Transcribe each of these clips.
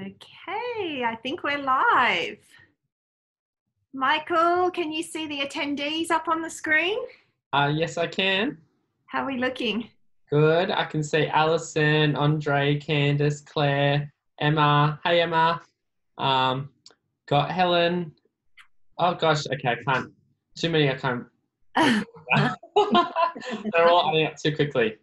Okay, I think we're live. Michael, can you see the attendees up on the screen? Uh, yes, I can. How are we looking? Good. I can see Alison, Andre, Candice, Claire, Emma. Hey, Emma. Um, got Helen. Oh gosh. Okay, I can't. Too many. I can't. They're all adding up too quickly.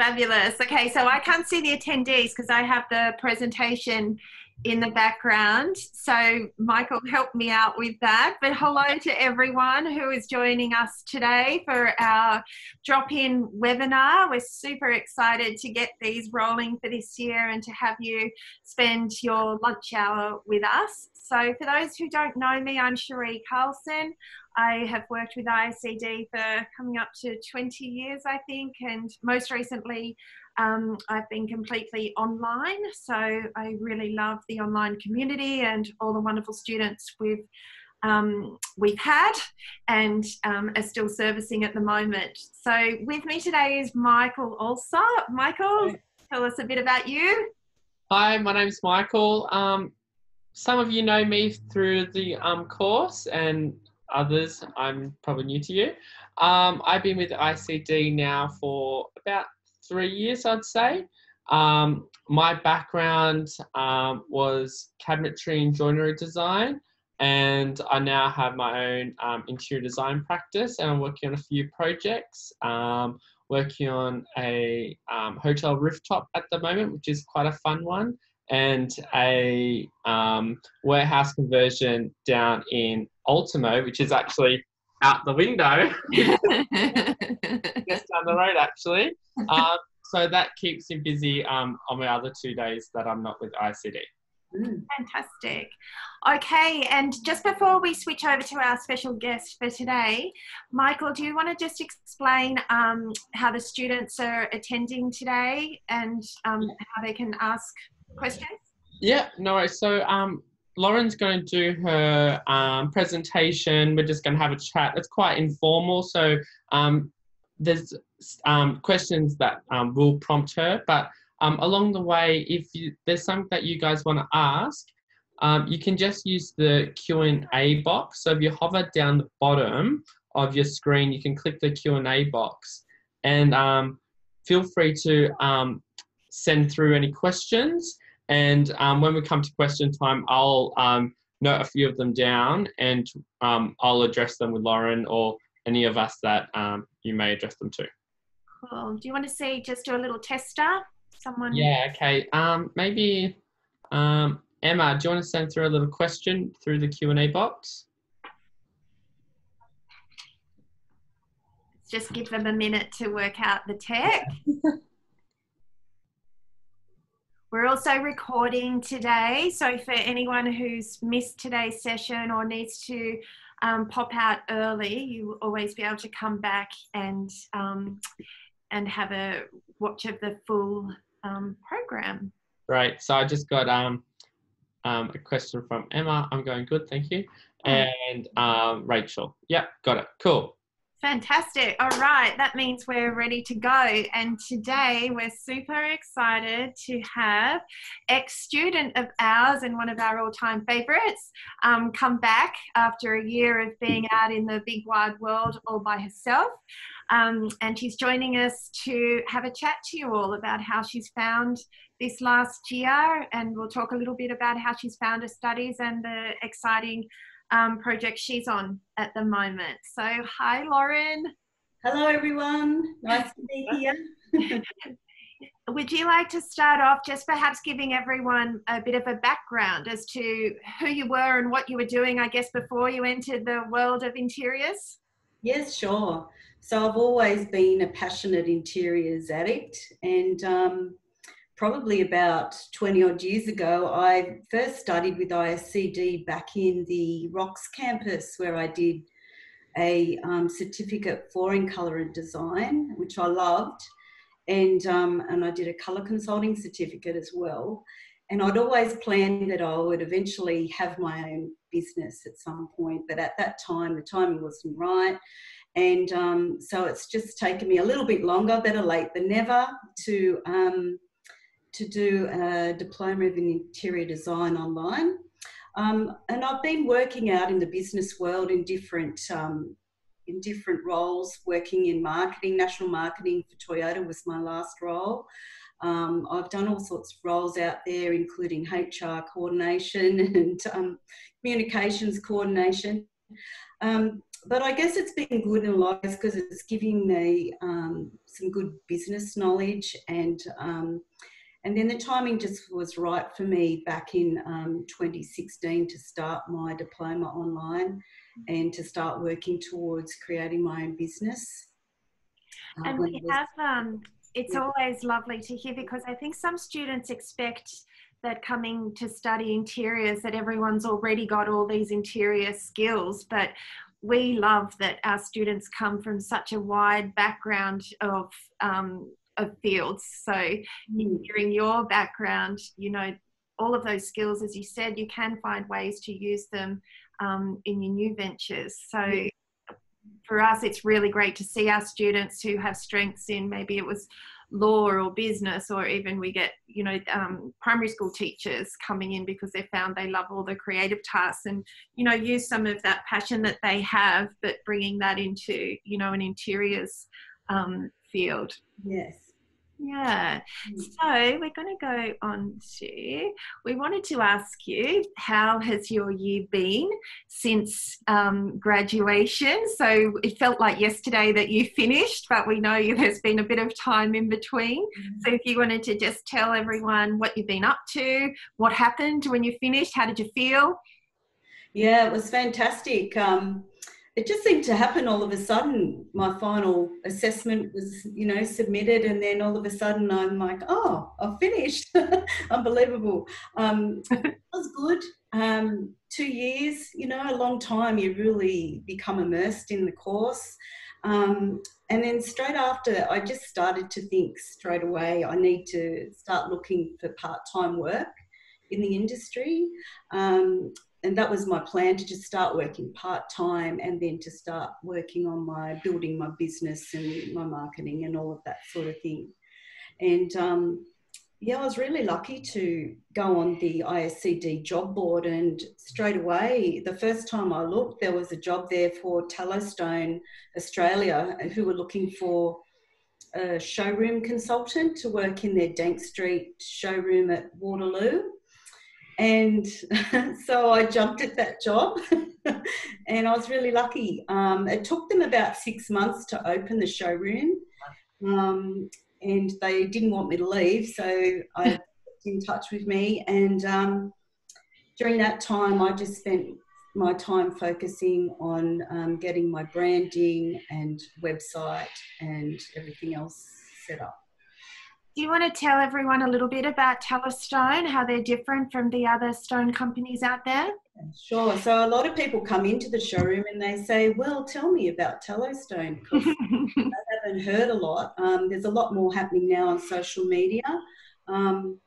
Fabulous. Okay, so I can't see the attendees because I have the presentation in the background. So Michael helped me out with that. But hello to everyone who is joining us today for our drop-in webinar. We're super excited to get these rolling for this year and to have you spend your lunch hour with us. So for those who don't know me, I'm Cherie Carlson. I have worked with ISCD for coming up to 20 years, I think, and most recently um, I've been completely online. So I really love the online community and all the wonderful students we've um, we've had and um, are still servicing at the moment. So with me today is Michael also. Michael, tell us a bit about you. Hi, my name's Michael. Um, some of you know me through the um, course and others, I'm probably new to you. Um, I've been with ICD now for about three years, I'd say. Um, my background um, was cabinetry and joinery design, and I now have my own um, interior design practice, and I'm working on a few projects. Um, working on a um, hotel rooftop at the moment, which is quite a fun one, and a um, warehouse conversion down in Ultimo, which is actually out the window, just down the road actually. Um, so that keeps me busy um, on my other two days that I'm not with ICD. Mm. Fantastic. Okay, and just before we switch over to our special guest for today, Michael, do you want to just explain um, how the students are attending today and um, how they can ask questions? Yeah, no So um, Lauren's going to do her um, presentation. We're just going to have a chat. It's quite informal, so um, there's um, questions that um, will prompt her. But um, along the way, if you, there's something that you guys want to ask, um, you can just use the Q&A box. So if you hover down the bottom of your screen, you can click the Q&A box and feel free to send through any questions. And um, when we come to question time, I'll um, note a few of them down and um, I'll address them with Lauren or any of us that um, you may address them to. Cool. Do you want to see, just do a little tester? Someone? Yeah, okay. Um, maybe um, Emma, do you want to send through a little question through the Q&A box? Just give them a minute to work out the tech. We're also recording today, so for anyone who's missed today's session or needs to um, pop out early, you will always be able to come back and um, and have a watch of the full um, program. Right. So I just got um, um, a question from Emma. I'm going good, thank you. Oh. And um, Rachel. Yep, got it. Cool. Fantastic. All right, that means we're ready to go. And today we're super excited to have ex student of ours and one of our all time favorites um, come back after a year of being out in the big wide world all by herself. Um, and she's joining us to have a chat to you all about how she's found this last year. And we'll talk a little bit about how she's found her studies and the exciting um, project she's on at the moment. So, hi, Lauren. Hello, everyone. Nice to be here. Would you like to start off just perhaps giving everyone a bit of a background as to who you were and what you were doing, I guess, before you entered the world of interiors? Yes, sure. So I've always been a passionate interiors addict, and um, probably about 20 odd years ago, I first studied with ISCD back in the Rocks campus where I did a um, certificate in colour and design, which I loved. And, um, and I did a colour consulting certificate as well. And I'd always planned that I would eventually have my own business at some point, but at that time, the timing wasn't right. And um, so it's just taken me a little bit longer, better late than never, to um, to do a diploma of interior design online. Um, and I've been working out in the business world in different um, in different roles, working in marketing, national marketing for Toyota was my last role. Um, I've done all sorts of roles out there, including HR coordination and um, communications coordination. Um, but I guess it's been good in life because it's giving me um, some good business knowledge and and then the timing just was right for me back in um, 2016 to start my diploma online and to start working towards creating my own business. Uh, and we have, um, it's yeah. always lovely to hear because I think some students expect that coming to study interiors that everyone's already got all these interior skills but we love that our students come from such a wide background of um, of fields. So, mm. hearing your background, you know, all of those skills, as you said, you can find ways to use them um, in your new ventures. So, mm. for us, it's really great to see our students who have strengths in maybe it was law or business or even we get you know um, primary school teachers coming in because they found they love all the creative tasks and you know use some of that passion that they have but bringing that into you know an interiors um, field yes yeah. Mm. So we're going to go on to, we wanted to ask you, how has your year been since um, graduation? So it felt like yesterday that you finished, but we know there's been a bit of time in between. Mm-hmm. So if you wanted to just tell everyone what you've been up to, what happened when you finished, how did you feel? Yeah, it was fantastic. Um, it just seemed to happen all of a sudden. My final assessment was, you know, submitted, and then all of a sudden I'm like, oh, I've finished. Unbelievable. Um, it was good. Um, two years, you know, a long time. You really become immersed in the course. Um, and then straight after, I just started to think straight away, I need to start looking for part time work in the industry. Um, and that was my plan to just start working part time and then to start working on my building my business and my marketing and all of that sort of thing. And um, yeah, I was really lucky to go on the ISCD job board, and straight away, the first time I looked, there was a job there for Talostone Australia, who were looking for a showroom consultant to work in their Dank Street showroom at Waterloo. And so I jumped at that job and I was really lucky. Um, it took them about six months to open the showroom um, and they didn't want me to leave. So I in touch with me. And um, during that time, I just spent my time focusing on um, getting my branding and website and everything else set up. Do you want to tell everyone a little bit about Talostone, how they're different from the other stone companies out there? Sure. So a lot of people come into the showroom and they say, "Well, tell me about Talostone," because I haven't heard a lot. Um, there's a lot more happening now on social media, um,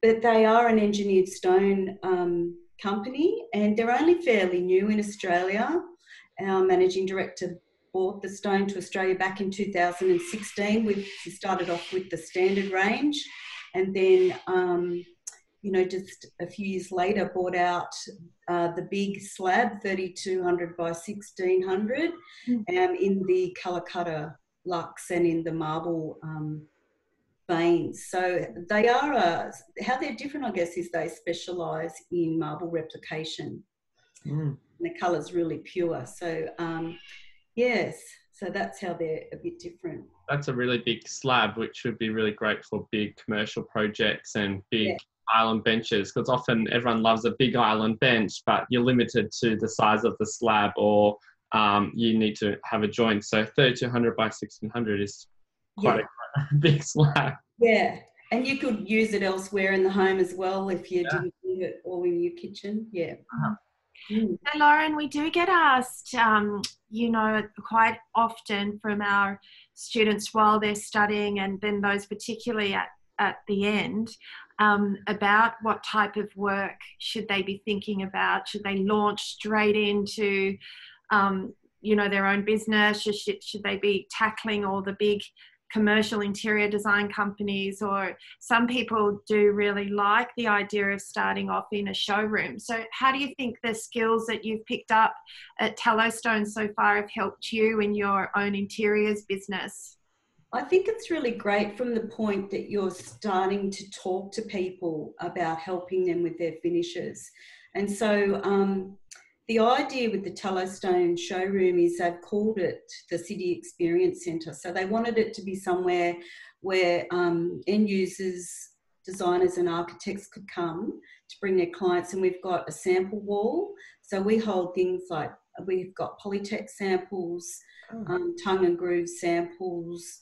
but they are an engineered stone um, company, and they're only fairly new in Australia. Our managing director brought the stone to Australia back in 2016. We started off with the standard range and then, um, you know, just a few years later bought out uh, the big slab, 3200 by 1600, mm. um, in the Calacatta Lux and in the marble um, veins. So they are, a, how they're different, I guess, is they specialise in marble replication. Mm. the colour's really pure. So um, Yes, so that's how they're a bit different. That's a really big slab, which would be really great for big commercial projects and big yeah. island benches because often everyone loves a big island bench, but you're limited to the size of the slab or um, you need to have a joint. So 3200 by 1600 is quite yeah. a big slab. Yeah, and you could use it elsewhere in the home as well if you yeah. didn't need it all in your kitchen. Yeah. Uh-huh. Mm. So, Lauren, we do get asked, um, you know, quite often from our students while they're studying, and then those particularly at, at the end, um, about what type of work should they be thinking about? Should they launch straight into, um, you know, their own business? Should, should they be tackling all the big commercial interior design companies, or some people do really like the idea of starting off in a showroom. So, how do you think the skills that you've picked up at Talostone so far have helped you in your own interiors business? I think it's really great from the point that you're starting to talk to people about helping them with their finishes. And so um, the idea with the Talostone showroom is they've called it the City Experience Centre. So they wanted it to be somewhere where um, end users, designers, and architects could come to bring their clients. And we've got a sample wall. So we hold things like we've got Polytec samples, oh. um, tongue and groove samples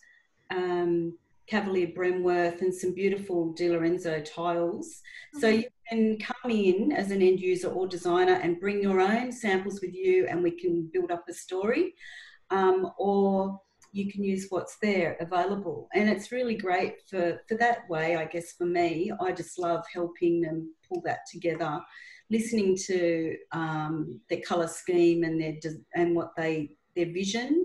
um, Cavalier Bremworth and some beautiful Di Lorenzo tiles. Mm-hmm. So you can come in as an end user or designer and bring your own samples with you and we can build up a story. Um, or you can use what's there available. And it's really great for, for that way, I guess, for me. I just love helping them pull that together, listening to um, their colour scheme and their and what they their vision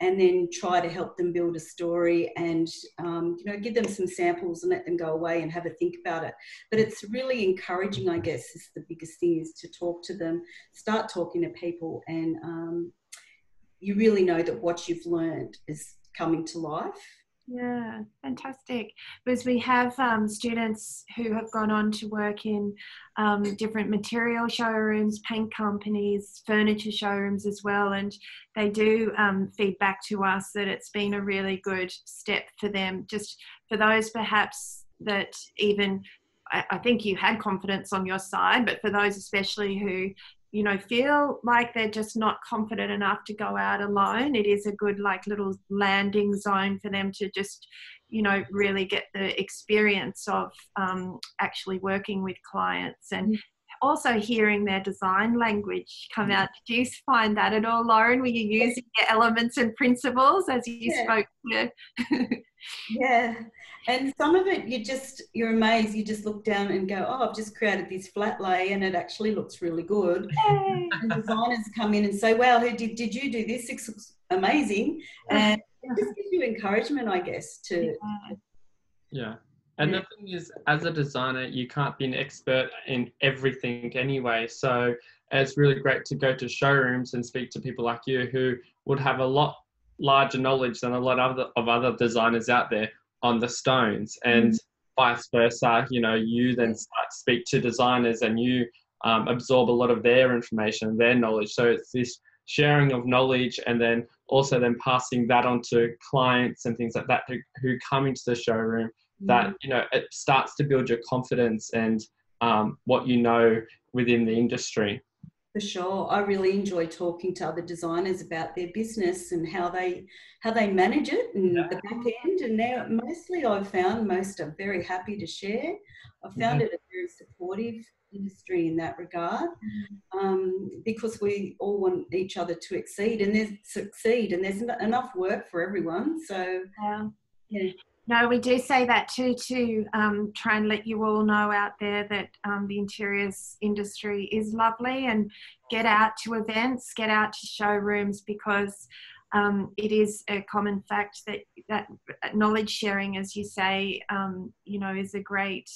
and then try to help them build a story and um, you know give them some samples and let them go away and have a think about it. But it's really encouraging i guess is the biggest thing is to talk to them start talking to people and um, you really know that what you've learned is coming to life yeah, fantastic. Because we have um, students who have gone on to work in um, different material showrooms, paint companies, furniture showrooms as well, and they do um, feedback to us that it's been a really good step for them. Just for those perhaps that even I think you had confidence on your side, but for those especially who you know feel like they're just not confident enough to go out alone it is a good like little landing zone for them to just you know really get the experience of um, actually working with clients and mm. Also hearing their design language come out. Did you find that at all lauren? Were you using the elements and principles as you yeah. spoke to yeah. And some of it you just you're amazed. You just look down and go oh i've just created this flat lay and it actually looks really good. And designers come in and say wow who did, did you do this? It looks amazing. And it just gives you encouragement i guess to yeah and the thing is as a designer you can't be an expert in everything anyway so it's really great to go to showrooms and speak to people like you who would have a lot larger knowledge than a lot of other, of other designers out there on the stones and mm. vice versa you know you then start to speak to designers and you um, absorb a lot of their information their knowledge so it's this sharing of knowledge and then also then passing that on to clients and things like that who, who come into the showroom. That you know it starts to build your confidence and um, what you know within the industry for sure. I really enjoy talking to other designers about their business and how they how they manage it and yeah. the back end. And now mostly I've found most are very happy to share. I've found mm-hmm. it a very supportive industry in that regard mm-hmm. um, because we all want each other to exceed and there's succeed and there's enough work for everyone. So yeah. yeah. No, we do say that too, to um, try and let you all know out there that um, the interiors industry is lovely and get out to events, get out to showrooms because um, it is a common fact that, that knowledge sharing, as you say, um, you know, is a great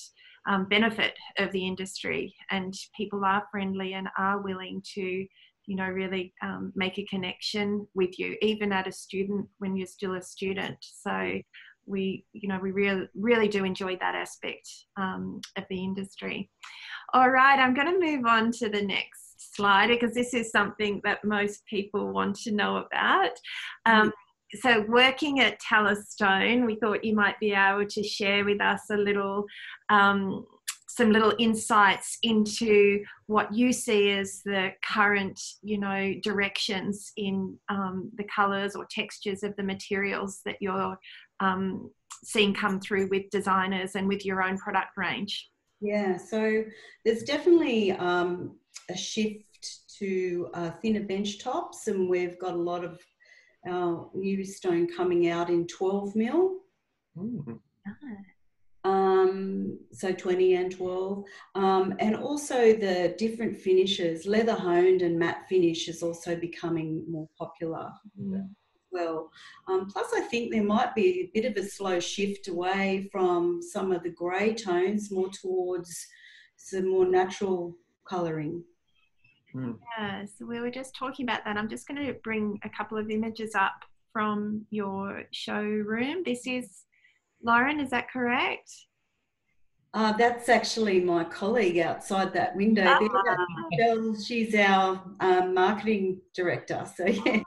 um, benefit of the industry. And people are friendly and are willing to you know really um, make a connection with you even at a student when you're still a student. So we you know we really really do enjoy that aspect um, of the industry. All right i'm going to move on to the next slide because this is something that most people want to know about. Um, so working at Talostone, we thought you might be able to share with us a little um, some little insights into what you see as the current you know directions in um, the colors or textures of the materials that you're um, seen come through with designers and with your own product range? Yeah, so there's definitely um, a shift to uh, thinner bench tops, and we've got a lot of our new stone coming out in 12 mil. Mm. Um, so 20 and 12. Um, and also the different finishes, leather honed and matte finish is also becoming more popular. Mm well. Um, plus, I think there might be a bit of a slow shift away from some of the grey tones, more towards some more natural colouring. Yeah, so we were just talking about that. I'm just going to bring a couple of images up from your showroom. This is Lauren, is that correct? Uh, that's actually my colleague outside that window Ah. there. She's our um, marketing director. So, yeah.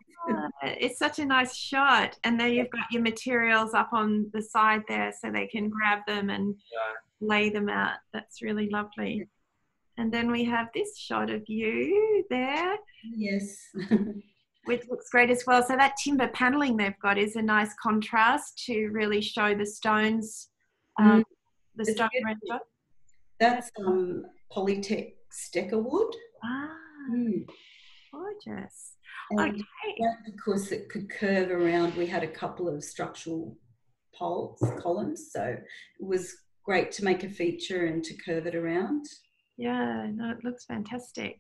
It's such a nice shot. And there you've got your materials up on the side there so they can grab them and lay them out. That's really lovely. And then we have this shot of you there, Yes. which looks great as well. So that timber paneling they've got is a nice contrast to really show the stones, um, the It's stone render. That's um, Polytec Stecker wood. Ah, Mm. gorgeous. Okay. because it could curve around, we had a couple of structural poles, columns. So it was great to make a feature and to curve it around. Yeah, no, it looks fantastic.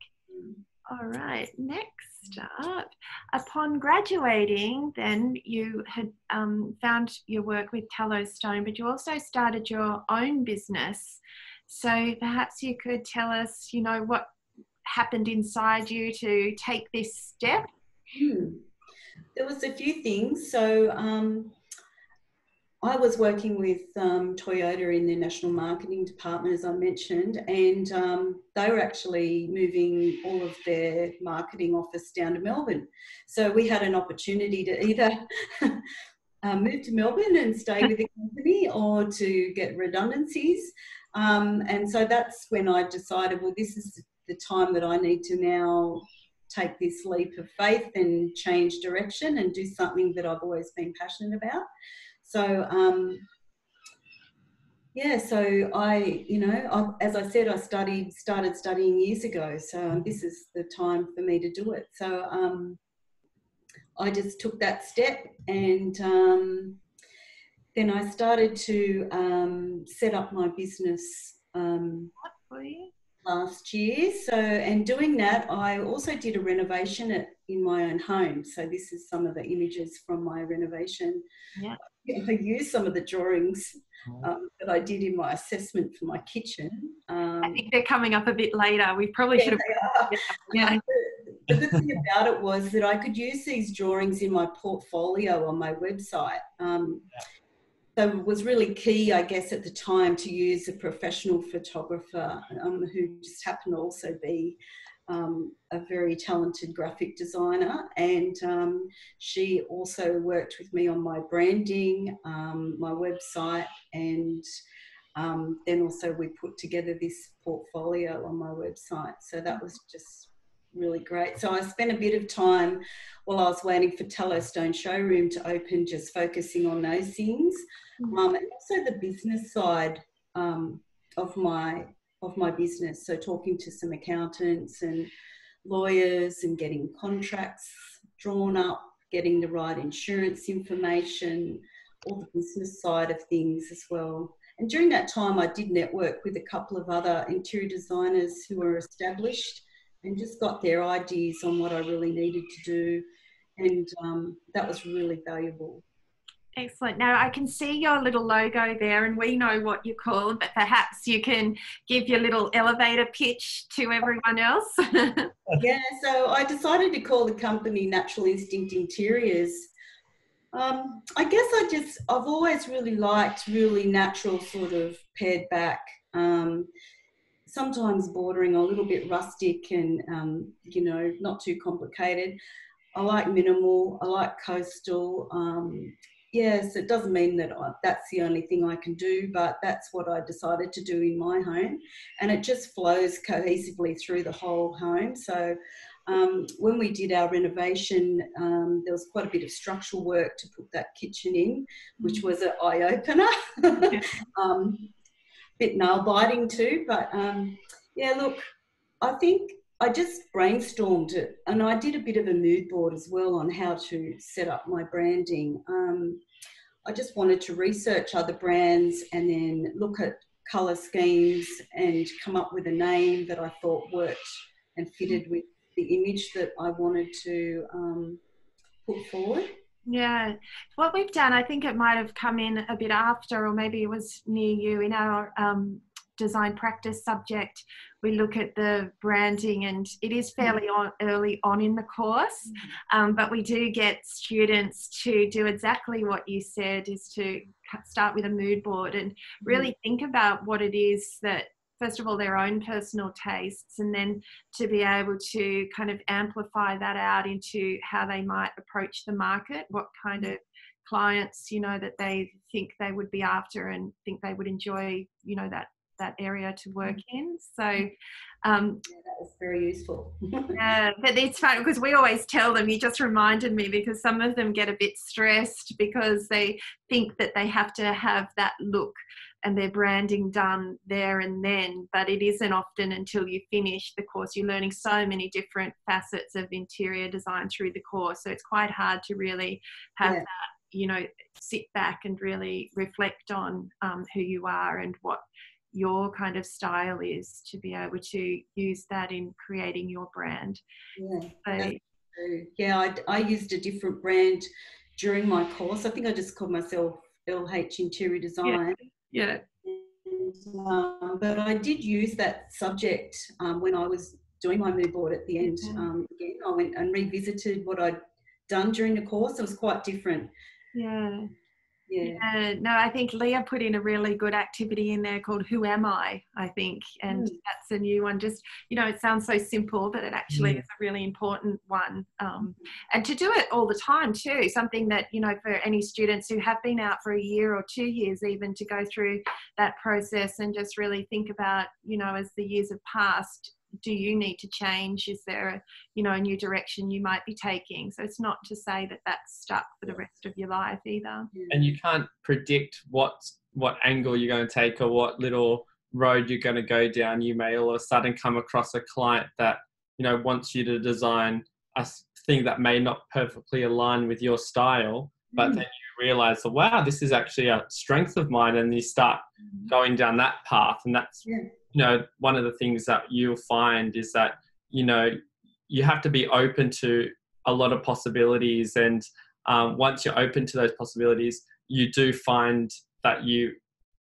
All right, next up. Upon graduating, then you had um, found your work with Talostone, but you also started your own business. So perhaps you could tell us, you know, what happened inside you to take this step. Hmm. There was a few things. So um, I was working with um, Toyota in their national marketing department, as I mentioned, and um, they were actually moving all of their marketing office down to Melbourne. So we had an opportunity to either uh, move to Melbourne and stay with the company or to get redundancies. Um, and so that's when I decided, well, this is the time that I need to now take this leap of faith and change direction and do something that I've always been passionate about. So, um, yeah, so I, you know, I, as I said, I studied, started studying years ago. So this is the time for me to do it. So um, I just took that step and um, then I started to um, set up my business um, for you? Last year. So, and doing that, I also did a renovation at, in my own home. So, this is some of the images from my renovation. Yeah. I used some of the drawings um, that I did in my assessment for my kitchen. Um, I think they're coming up a bit later. We probably yeah, should have. Yeah. The good thing about it was that I could use these drawings in my portfolio on my website. Um, so it was really key, I guess, at the time to use a professional photographer um, who just happened to also be um, a very talented graphic designer. And um, she also worked with me on my branding, um, my website, and um, then also we put together this portfolio on my website. So that was just really great. So I spent a bit of time while I was waiting for Talostone Showroom to open, just focusing on those things, Mhm. um, and also the business side um, of my of my business. So talking to some accountants and lawyers and getting contracts drawn up, getting the right insurance information, all the business side of things as well. And during that time, I did network with a couple of other interior designers who are established and just got their ideas on what I really needed to do. And um, that was really valuable. Excellent. Now I can see your little logo there, and we know what you're called, but perhaps you can give your little elevator pitch to everyone else. yeah, so I decided to call the company Natural Instinct Interiors. Um, I guess I just, I've always really liked really natural, sort of pared back, um, sometimes bordering a little bit rustic and, um, you know, not too complicated. I like minimal, I like coastal. Um, yes, it doesn't mean that I, that's the only thing I can do, but that's what I decided to do in my home. And it just flows cohesively through the whole home. So um, when we did our renovation, um, there was quite a bit of structural work to put that kitchen in, which was an eye opener. bit nail biting too, but um, yeah, look, I think I just brainstormed it and I did a bit of a mood board as well on how to set up my branding. Um, I just wanted to research other brands and then look at colour schemes and come up with a name that I thought worked and fitted with the image that I wanted to um, put forward. Yeah, what we've done, I think it might have come in a bit after, or maybe it was near you in our um, design practice subject. We look at the branding, and it is fairly on, early on in the course, um, but we do get students to do exactly what you said: is to start with a mood board and really think about what it is that first of all their own personal tastes and then to be able to kind of amplify that out into how they might approach the market what kind of clients you know that they think they would be after and think they would enjoy you know that that area to work mm. in so um, yeah, that was very useful. yeah, but it's fun because we always tell them. You just reminded me because some of them get a bit stressed because they think that they have to have that look and their branding done there and then, but it isn't often until you finish the course. You're learning so many different facets of interior design through the course, so it's quite hard to really have yeah. that, you know, sit back and really reflect on um, who you are and what your kind of style is to be able to use that in creating your brand. Yeah, so, yeah I, I used a different brand during my course. I think I just called myself LH Interior Design. Yeah yeah. Um, but I did use that subject um, when I was doing my mood board at the end. Mm-hmm. Um, again, I went and revisited what I'd done during the course. It was quite different. Yeah yeah. yeah. no i think leah put in a really good activity in there called who am i i think and mm. that's a new one just you know it sounds so simple but it actually mm. is a really important one um, and to do it all the time too something that you know for any students who have been out for a year or two years even to go through that process and just really think about you know as the years have passed do you need to change? Is there a you know a new direction you might be taking? So it's not to say that that's stuck for the rest of your life either. And you can't predict what what angle you're going to take or what little road you're going to go down. You may all of a sudden come across a client that you know wants you to design a thing that may not perfectly align with your style but mm. then you realize oh, wow this is actually a strength of mine and you start mm. going down that path and that's yeah you know, one of the things that you'll find is that, you know, you have to be open to a lot of possibilities. And um, once you're open to those possibilities, you do find that you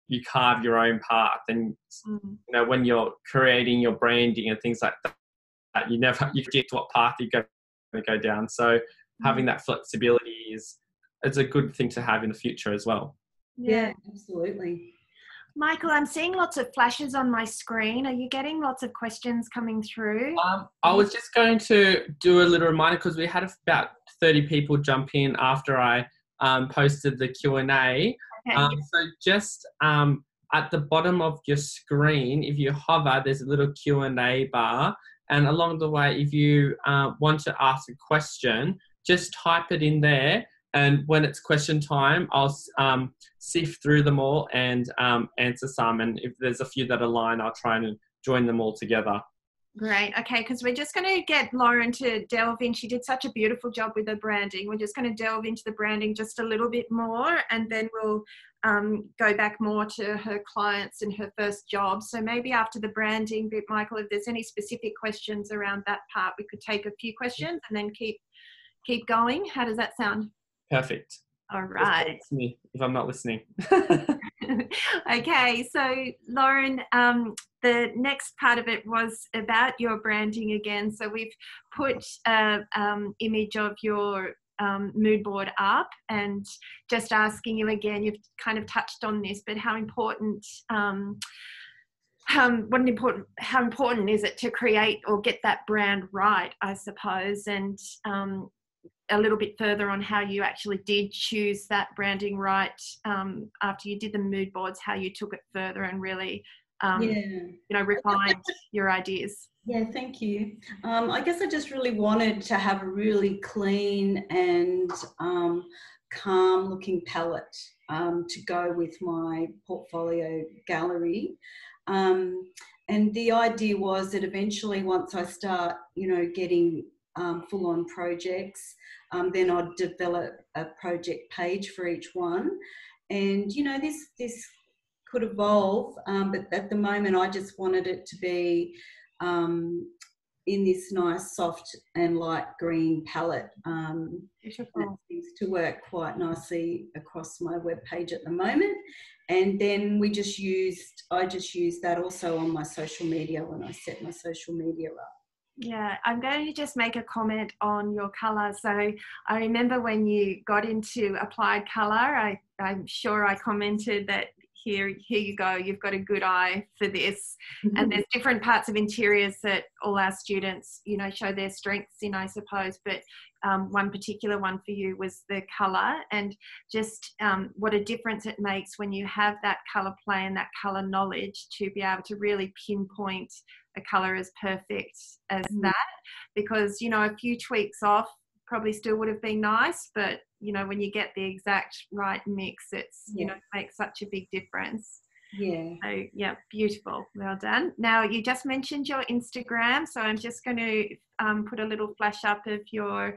you carve your own path and mm-hmm. you know when you're creating your branding and things like that you never you predict what path you're going to go down so mm-hmm. having that flexibility is it's a good thing to have in the future as well yeah absolutely Michael, I'm seeing lots of flashes on my screen. Are you getting lots of questions coming through? Um, I was just going to do a little reminder because we had about 30 people jump in after I um, posted the Q&A. Okay. Um, so just um, at the bottom of your screen, if you hover, there's a little Q&A bar. And along the way, if you uh, want to ask a question, just type it in there and when it's question time, I'll um, sift through them all and um, answer some. And if there's a few that align, I'll try and join them all together. Great. Okay, because we're just going to get Lauren to delve in. She did such a beautiful job with the branding. We're just going to delve into the branding just a little bit more, and then we'll um, go back more to her clients and her first job. So maybe after the branding bit, Michael, if there's any specific questions around that part, we could take a few questions and then keep keep going. How does that sound? Perfect. All right. Me if I'm not listening. okay, so Lauren, um, the next part of it was about your branding again. So we've put an um, image of your um, mood board up and just asking you again, you've kind of touched on this, but how important um, um, what an important how important is it to create or get that brand right i suppose and um, a little bit further on how you actually did choose that branding right um, after you did the mood boards, how you took it further and really, um, yeah. you know, refined your ideas. Yeah, thank you. Um, I guess I just really wanted to have a really clean and um, calm looking palette um, to go with my portfolio gallery. Um, and the idea was that eventually, once I start, you know, getting um, full on projects. Um, then I'd develop a project page for each one. And, you know, this, this could evolve, um, but at the moment I just wanted it to be um, in this nice soft and light green palette. Um, Beautiful. seems to work quite nicely across my web page at the moment. And then we just used, I just used that also on my social media when I set my social media up. Yeah, I'm going to just make a comment on your colour. So I remember when you got into applied colour, I'm sure I commented that here here you go you've got a good eye for this mm-hmm. and there's different parts of interiors that all our students you know show their strengths in i suppose but um, one particular one for you was the color and just um, what a difference it makes when you have that color play and that color knowledge to be able to really pinpoint a color as perfect as mm-hmm. that because you know a few tweaks off probably still would have been nice but you know when you get the exact right mix it's you know makes such a big difference. Yeah. So yeah beautiful. Well done. Now you just mentioned your instagram so i'm just going to um, put a little flash up of your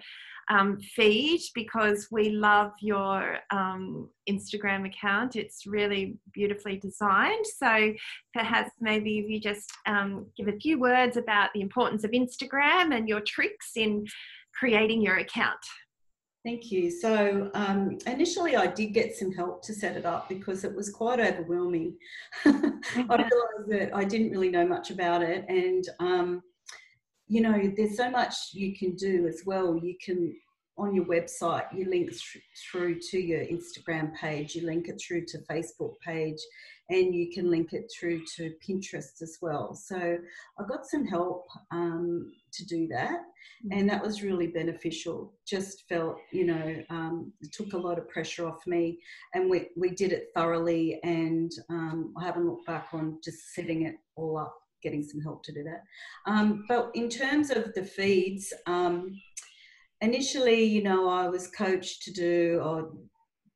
um, feed because we love your um, instagram account. It's really beautifully designed. So perhaps maybe if you just um, give a few words about the importance of instagram and your tricks in creating your account Thank you. So um, initially, I did get some help to set it up because it was quite overwhelming. I realised that I didn't really know much about it, and um, you know, there's so much you can do as well. You can on your website, you link th- through to your Instagram page, you link it through to Facebook page, and you can link it through to Pinterest as well. So I got some help um, to do that, and that was really beneficial. Just felt, you know, um, it took a lot of pressure off me, and we, we did it thoroughly, and um, I haven't looked back on just setting it all up, getting some help to do that. Um, but in terms of the feeds, um, initially, you know, I was coached to do uh,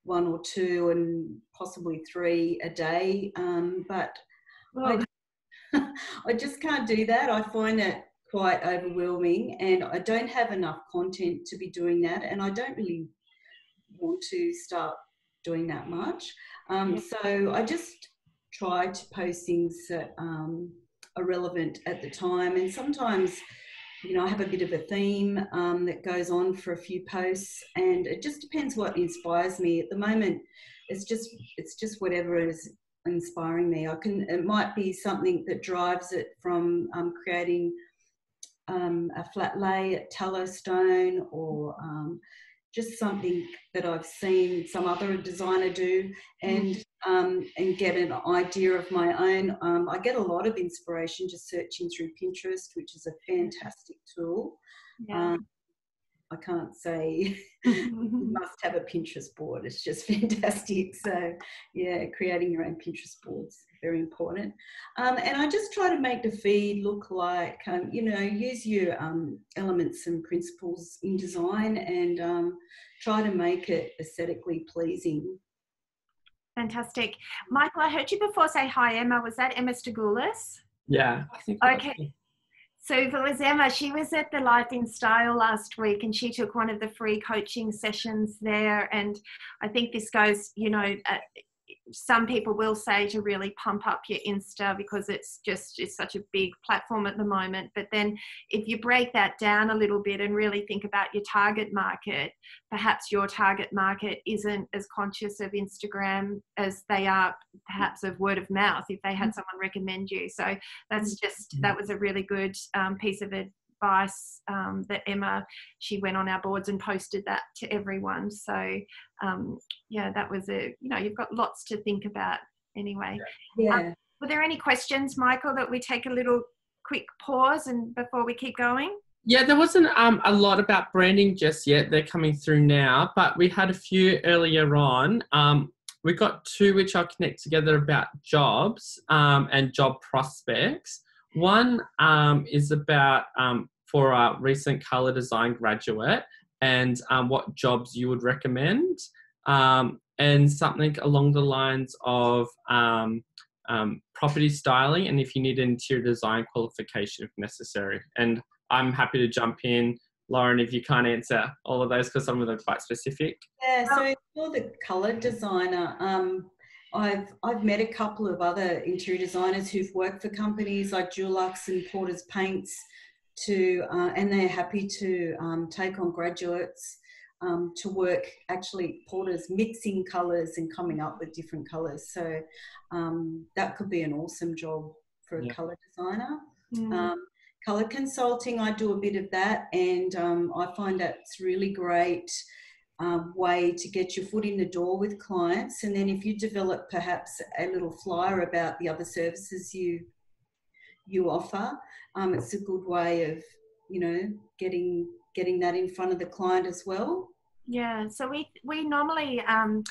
one or two and possibly three a day, um, but I, I just can't do that. I find it quite overwhelming, and I don't have enough content to be doing that, and I don't really want to start doing that much. Um, so I just try to post things that um, are relevant at the time, and sometimes you know, I have a bit of a theme um, that goes on for a few posts, and it just depends what inspires me. At the moment, it's just it's just whatever is inspiring me. I can it might be something that drives it from um, creating um, a flat lay at Talostone or um, just something that I've seen some other designer do and. Um, and get an idea of my own. Um, I get a lot of inspiration just searching through Pinterest, which is a fantastic tool. Yeah. Um, I can't say you must have a Pinterest board. It's just fantastic. So, yeah, creating your own Pinterest boards very important. Um, and I just try to make the feed look like, um, you know, use your um, elements and principles in design and um, try to make it aesthetically pleasing. Fantastic. Michael, I heard you before say hi, Emma. Was that Emma Stagoulis? Yeah, I think. Okay. So if it was Emma, she was at the Life Instyle last week and she took one of the free coaching sessions there. And I think this goes, you know, uh, some people will say to really pump up your insta because it's just it's such a big platform at the moment but then if you break that down a little bit and really think about your target market perhaps your target market isn't as conscious of instagram as they are perhaps of word of mouth if they had mm. someone recommend you so that's mm. just that was a really good um, piece of advice um, that Emma, she went on our boards and posted that to everyone. So um, yeah, that was a, you know, you've got lots to think about anyway. Yeah. Um, were there any questions, Michael, that we take a little quick pause and before we keep going? Yeah, there wasn't um, a lot about branding just yet. They're coming through now, but we had a few earlier on. Um, we got two which I'll connect together about jobs um, and job prospects. One um, is about um, for a recent color design graduate and um, what jobs you would recommend, um, and something along the lines of um, um, property styling and if you need an interior design qualification if necessary. And I'm happy to jump in. Lauren, if you can't answer all of those because some of them are quite specific. Yeah, so for the colour designer, um, I've I've met a couple of other interior designers who've worked for companies like Dulux and Porter's Paints to, uh, and they're happy to um, take on graduates um, to work actually porters mixing colours and coming up with different colours. So um, that could be an awesome job for a yeah. colour designer. Mm. Um, color consulting, I do a bit of that, and um, I find that's really great. Um, way to get your foot in the door with clients. And then if you develop perhaps a little flyer about the other services you you offer um, it's a good way of you know getting getting that in front of the client as well. Yeah so we we normally um,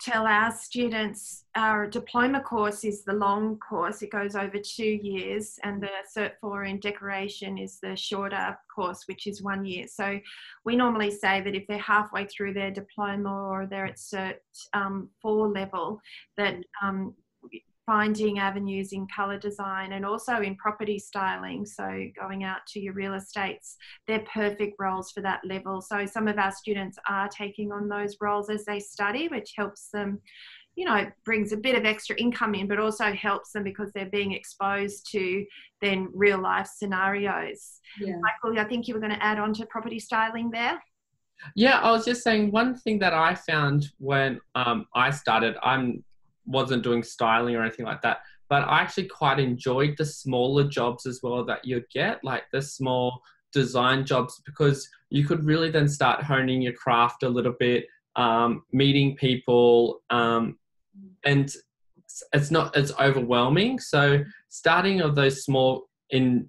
tell our students our diploma course is the long course. It goes over two years and the cert 4 in decoration is the shorter course which is one year. So we normally say that if they're halfway through their diploma or they're at cert um, 4 level that um, finding avenues in color design and also in property styling. So, going out to your real estates, they're perfect roles for that level. So, some of our students are taking on those roles as they study, which helps them. You know, brings a bit of extra income in, but also helps them because they're being exposed to then real life scenarios. Yeah. Michael, I think you were going to add on to property styling there. Yeah, I was just saying one thing that I found when um, I started, I'm wasn't doing styling or anything like that. But I actually quite enjoyed the smaller jobs as well that you'd get, like the small design jobs, because you could really then start honing your craft a little bit, um, meeting people, um, and it's not as overwhelming. So starting of those small in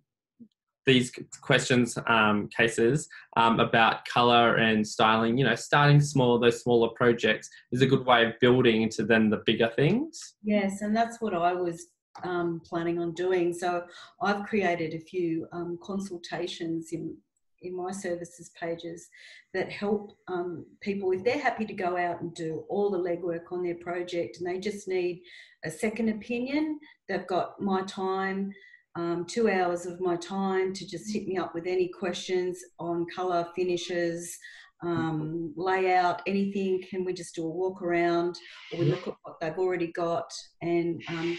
these questions um, cases um, about color and styling you know starting small those smaller projects is a good way of building into then the bigger things. Yes and that's what i was um, planning on doing. So i've created a few um, consultations in in my services pages that help um, people if they're happy to go out and do all the legwork on their project and they just need a second opinion they've got my time um, two hours of my time to just hit me up with any questions on colour, finishes, um, layout, anything. Can we just do a walk around or we look at what they've already got and um,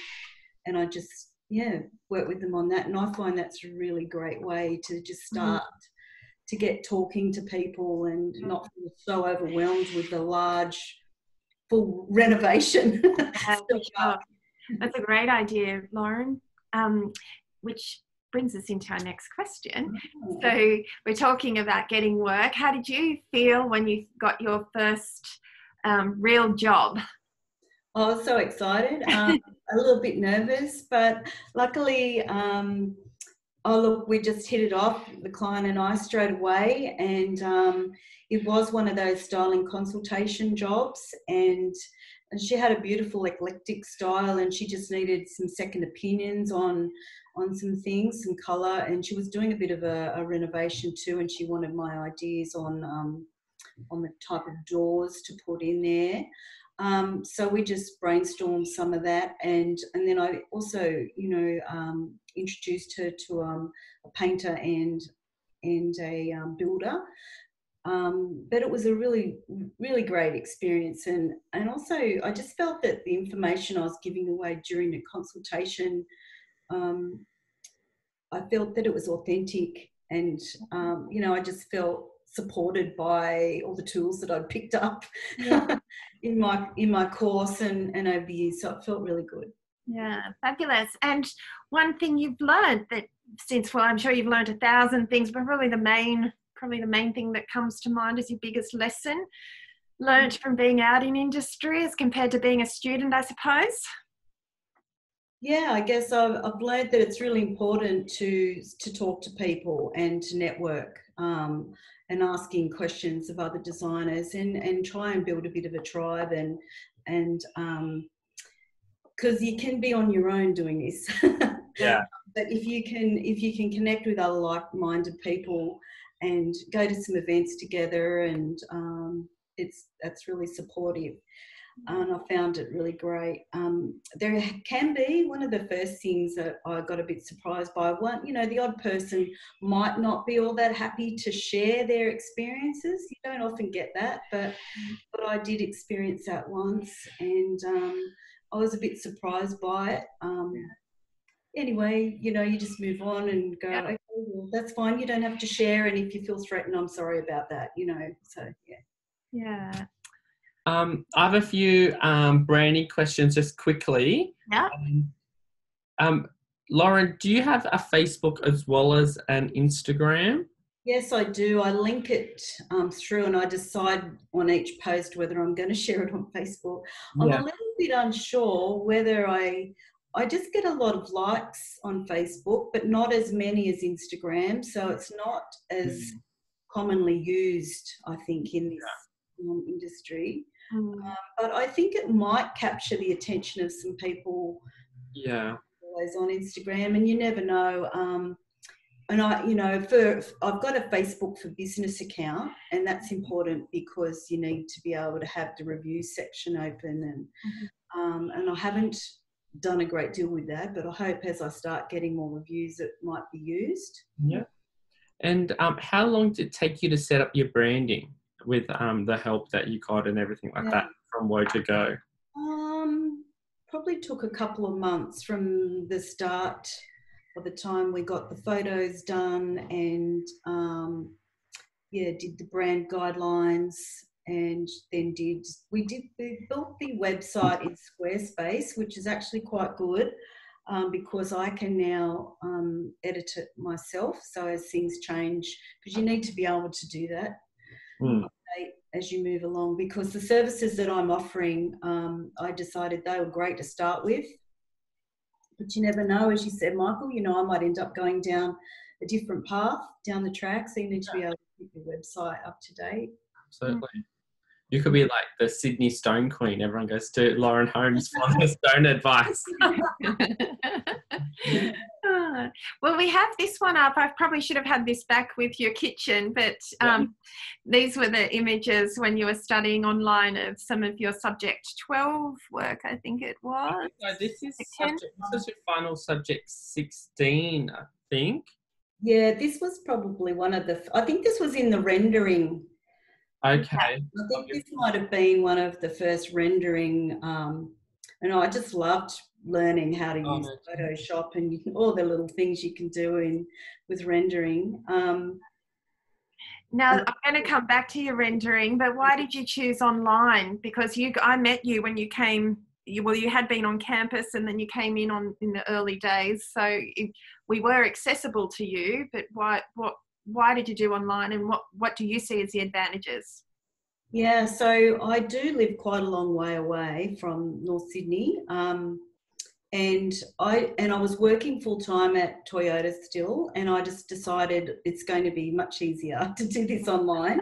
and I just yeah work with them on that. And I find that's a really great way to just mm-hmm. start. Mm-hmm. To get talking to people and not feel so overwhelmed with the large full renovation. That's a great idea, Lauren. Um, which brings us into our next question. Mm-hmm. So we're talking about getting work. How did you feel when you got your first um, real job? I was so excited, um, a little bit nervous, but luckily, um, oh look, we just hit it off, the client and I straight away, and um, it was one of those styling consultation jobs, and and she had a beautiful eclectic style, and she just needed some second opinions on on some things, some colour, and she was doing a bit of a, a renovation too, and she wanted my ideas on um, on the type of doors to put in there. Um, so we just brainstormed some of that, and and then I also, you know, um, introduced her to um, a painter and and a um, builder. Um, but it was a really, really great experience, and and also I just felt that the information I was giving away during the consultation um, I felt that it was authentic, and um, you know, I just felt supported by all the tools that I'd picked up yeah. in my in my course and and over the years. So it felt really good. Yeah, fabulous. And one thing you've learned that since well, I'm sure you've learned a thousand things, but probably the main probably the main thing that comes to mind is your biggest lesson learned from being out in industry as compared to being a student, I suppose. Yeah, I guess I've, I've learned that it's really important to to talk to people and to network um, and asking questions of other designers and and try and build a bit of a tribe and and because um, you can be on your own doing this. yeah. but if you can if you can connect with other like-minded people and go to some events together and um, it's that's really supportive and I found it really great. Um, there can be one of the first things that I got a bit surprised by. One, you know, the odd person might not be all that happy to share their experiences. You don't often get that, but but I did experience that once, and um, I was a bit surprised by it. Um, anyway, you know, you just move on and go. Okay, That's fine. You don't have to share, and if you feel threatened, I'm sorry about that. You know, so yeah. Yeah. Um, I have a few um, branding questions just quickly. Yeah. Um, um, Lauren, do you have a Facebook as well as an Instagram? Yes, I do. I link it um, through and I decide on each post whether I'm going to share it on Facebook. I'm Yeah. a little bit unsure whether I. I just get a lot of likes on Facebook, but not as many as Instagram. So it's not as Mm. commonly used, I think, in this um, industry. Mm. Um, but I think it might capture the attention of some people Yeah. always on Instagram, and you never know. Um, and I, you know, for I've got a Facebook for business account, and that's important because you need to be able to have the review section open, and um, and I haven't done a great deal with that, but I hope as I start getting more reviews, it might be used. Yeah. And um, how long did it take you to set up your branding with um, the help that you got and everything like Yeah. that from Woe to Go? Um, probably took a couple of months from the start by the time we got the photos done and um, yeah, did the brand guidelines and then did we did we built the website in Squarespace, which is actually quite good. Um, because I can now um, edit it myself. So as things change, because you need to be able to do that Hmm. as you move along because the services that I'm offering, um, I decided they were great to start with. But you never know, as you said, Michael, you know, I might end up going down a different path down the track. So you need to be able to keep your website up to date. Absolutely. You could be like the Sydney Stone Queen. Everyone goes to Lauren Holmes for the stone advice. Well, we have this one up. I probably should have had this back with your kitchen, but um, these were the images when you were studying online of some of your subject 12 work, I think it was. So this is Ken? subject, this is your final subject 16, I think. Yeah, this was probably one of the, I think this was in the rendering. Okay. I think this might have been one of the first rendering. Um, and I just loved learning how to Oh, use no. Photoshop and you can, all the little things you can do in with rendering. Um, Now, I'm going to come back to your rendering, but why did you choose online? Because you, I met you when you came. You, well, you had been on campus, and then you came in on in the early days. So it, we were accessible to you. But why? What? Why did you do online, and what? What do you see as the advantages? Yeah, so I do live quite a long way away from North Sydney, um, and I and I was working full time at Toyota still, and I just decided it's going to be much easier to do this online,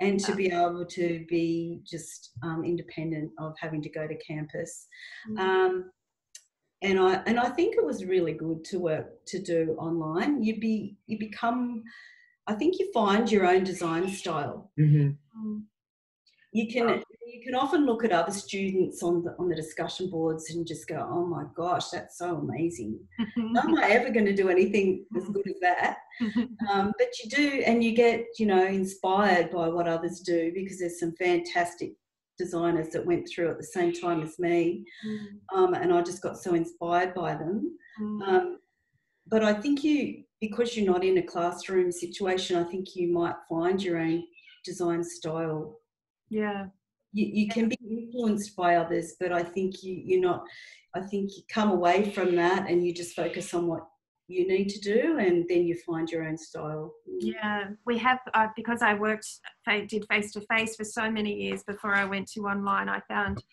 and to be able to be just um, independent of having to go to campus. Um, and I and I think it was really good to work to do online. You be you become, I think you find your own design style. Hmm Mm. you can you can often look at other students on the on the discussion boards and just go oh my gosh that's so amazing. How am i ever going to do anything as good as that? Um, but you do and you get you know inspired by what others do because there's some fantastic designers that went through at the same time as me um, and i just got so inspired by them. Um, but I think you, because you're not in a classroom situation, I think you might find your own design style. yeah. You, you can be influenced by others, but I think you, you're not. I think you come away from that and you just focus on what you need to do, and then you find your own style. Yeah, we have uh, because I worked, did face to face for so many years before I went to online. I found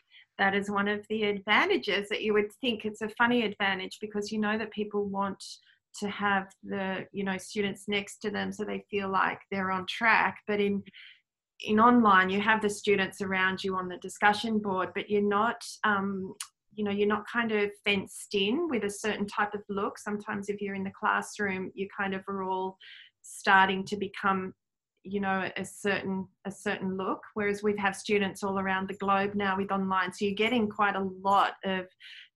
that is one of the advantages that you would think it's a funny advantage because you know that people want to have the you know students next to them so they feel like they're on track. But in in online, you have the students around you on the discussion board, but you're not. Um, you know, you're not kind of fenced in with a certain type of look. Sometimes, if you're in the classroom, you kind of are all starting to become you know a certain a certain look whereas we have students all around the globe now with online. So you're getting quite a lot of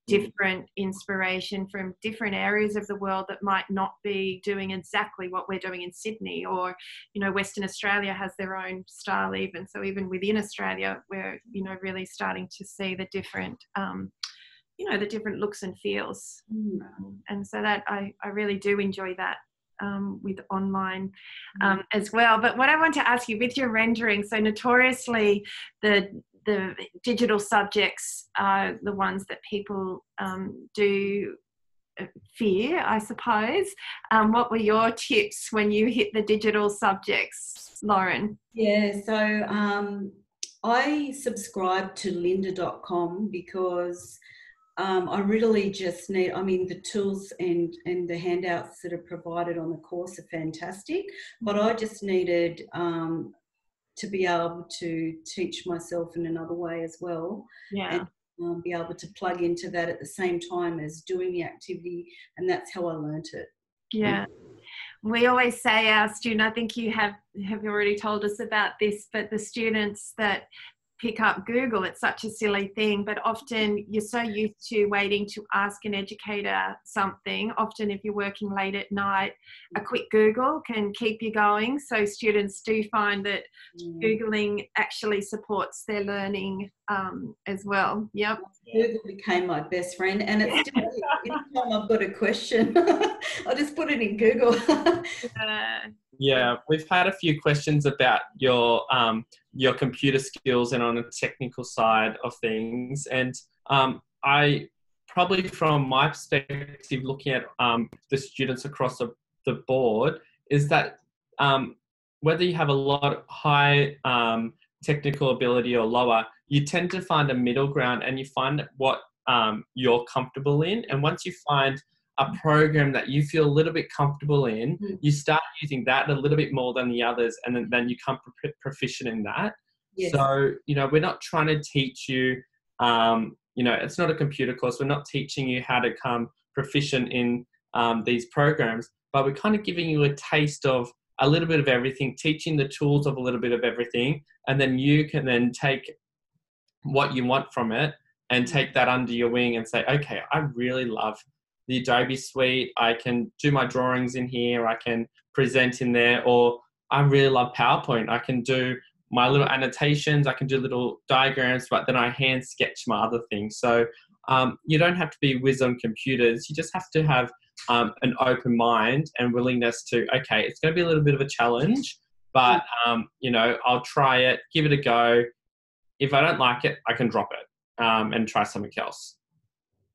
different inspiration from different areas of the world that might not be doing exactly what we're doing in Sydney or you know Western Australia has their own style even. So even within Australia we're you know really starting to see the different um, you know the different looks and feels. Mm. um, and so that I, I really do enjoy that um, with online um, as well. But what I want to ask you with your rendering, so notoriously the the digital subjects are the ones that people um, do uh, fear, I suppose. Um, what were your tips when you hit the digital subjects, Lauren? Yeah, so um, I subscribe to lynda.com because um, I really just need, I mean, the tools and, and the handouts that are provided on the course are fantastic, but I just needed um, to be able to teach myself in another way as well. Yeah. And um, be able to plug into that at the same time as doing the activity. And that's how I learnt it. Yeah. We always say our student, I think you have have already told us about this, but the students that pick up Google. It's such a silly thing, but often you're so used to waiting to ask an educator something. Often, if you're working late at night, a quick Google can keep you going. So, students do find that mm. Googling actually supports their learning um, as well. Yep. Google became my best friend, and it's still anytime I've got a question, I just put it in Google. Yeah, we've had a few questions about your um, your computer skills and on the technical side of things. And um, I probably, from my perspective, looking at um, the students across the, the board, is that um, whether you have a lot of high um, technical ability or lower, you tend to find a middle ground and you find what um, you're comfortable in. And once you find a program that you feel a little bit comfortable in, mm. you start using that a little bit more than the others, and then, then you become proficient in that. Yes. So, you know, we're not trying to teach you, um, you know, it's not a computer course. We're not teaching you how to become proficient in um, these programs, but we're kind of giving you a taste of a little bit of everything, teaching the tools of a little bit of everything, and then you can then take what you want from it and mm. take that under your wing and say, okay, I really love the Adobe suite. I can do my drawings in here. I can present in there. Or I really love PowerPoint. I can do my little annotations. I can do little diagrams, but then I hand sketch my other things. So um, you don't have to be whiz on computers. You just have to have um, an open mind and willingness to, okay, it's going to be a little bit of a challenge, but, um, you know, I'll try it, give it a go. If I don't like it, I can drop it um, and try something else.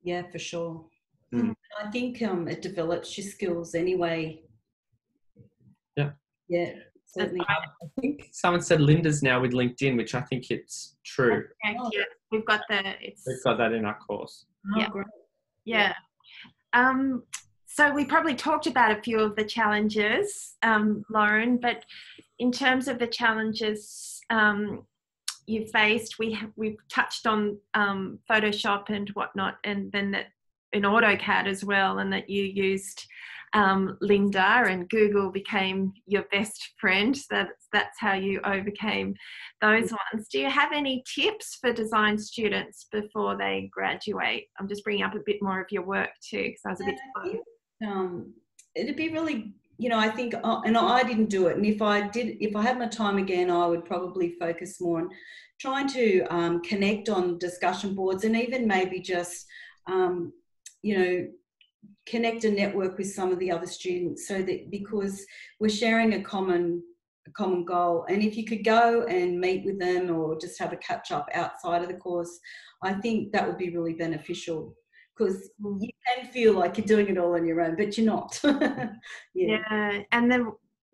Yeah, for sure. Mm. I think um, it develops your skills anyway. Yeah. Yeah. Certainly. I think someone said Lynda's now with LinkedIn, which I think it's true. Oh. Yeah, we've got the. It's, we've got that in our course. Oh, yeah. Great. Yeah. Um, so we probably talked about a few of the challenges, um, Lauren, but in terms of the challenges um, you faced, we have, we've touched on um, Photoshop and whatnot, and then that in AutoCAD as well, and that you used um, Lynda and Google became your best friend. That's that's how you overcame those ones. Do you have any tips for design students before they graduate? I'm just bringing up a bit more of your work too, because I was a bit. Um, it'd be really you know, I think, uh, and I didn't do it. And if I did, if I had my time again, I would probably focus more on trying to um, connect on discussion boards and even maybe just um, you know, connect and network with some of the other students so that because we're sharing a common a common goal and if you could go and meet with them or just have a catch up outside of the course i think that would be really beneficial because you can feel like you're doing it all on your own but you're not yeah. yeah. and then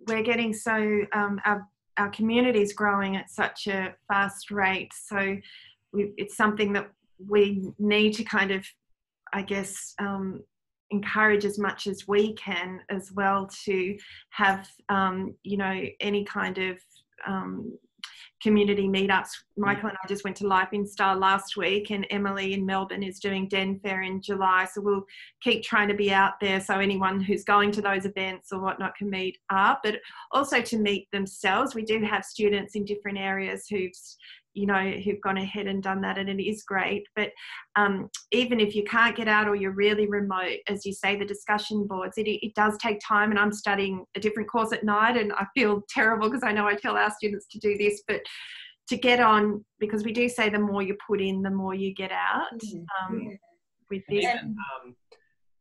we're getting so um, our our community is growing at such a fast rate so we, it's something that we need to kind of I guess, um, encourage as much as we can as well to have, um, you know, any kind of um, community meetups. Michael and I just went to Life Instyle last week, and Emily in Melbourne is doing Denfair in July. So we'll keep trying to be out there so anyone who's going to those events or whatnot can meet up, but also to meet themselves. We do have students in different areas who've you know who've gone ahead and done that and it is great. But um, even if you can't get out or you're really remote as you say the discussion boards it, it does take time and i'm studying a different course at night and i feel terrible because i know i tell our students to do this but to get on because we do say the more you put in the more you get out mm-hmm. um, with this. um,